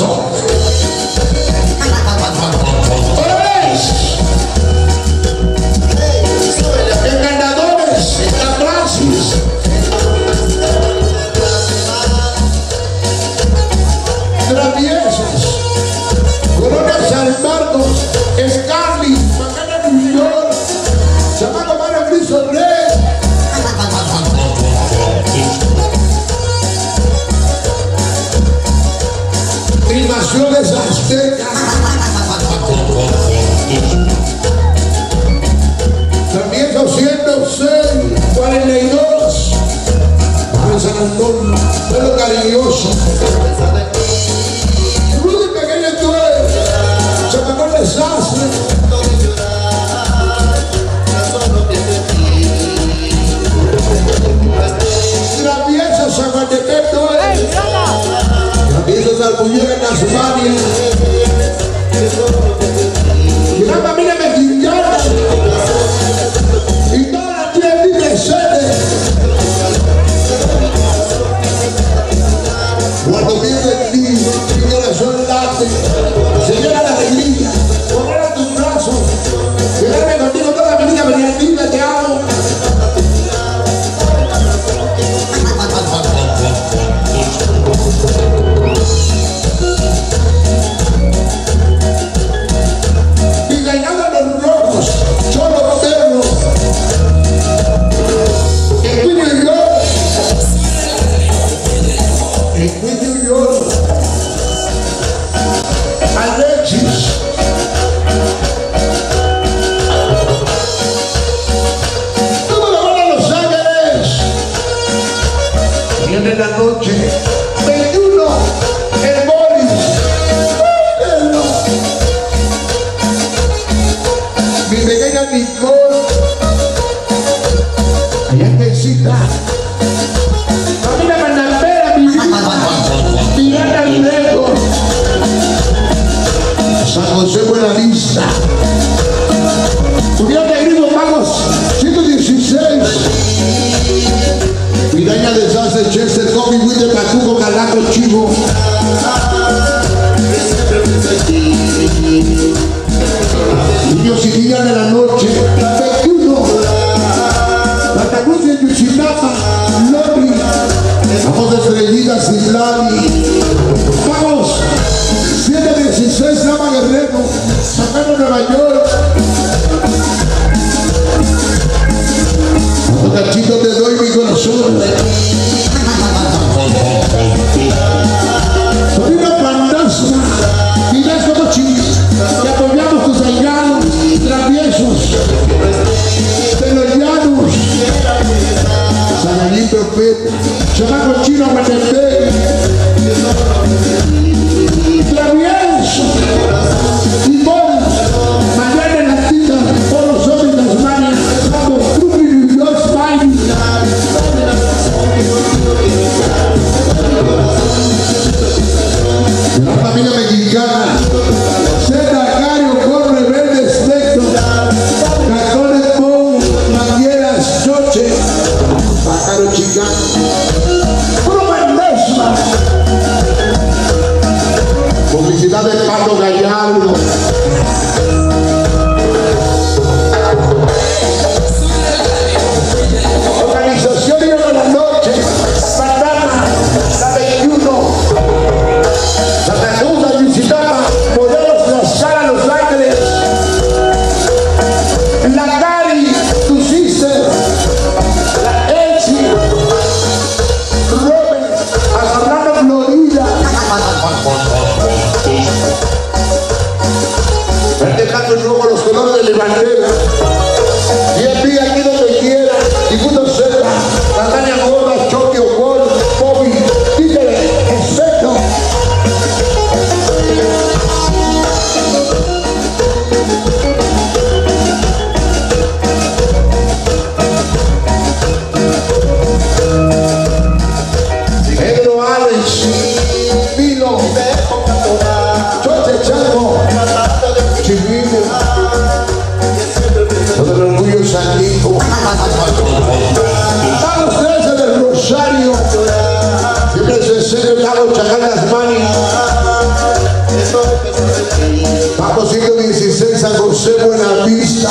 us. naciones aztecas. También 206, 42, en San Antonio, pero cariñoso. Cuyaca Tasmania. Consejo de la Lista. Estudiante Grito Magos, 116. Piraña de Sánchez, Chester, Kobe, William. Nueva York. Muchachito, te doy mi corazón. Soy una apoyamos traviesos, de los Profeta, chamaco chino, Guatemala. Felicidades, Pato Gallardo. con el orgullo santico. A los 13 del Rosario, siempre se celebran chacanas mani. Paco 116, San José, Buenavista.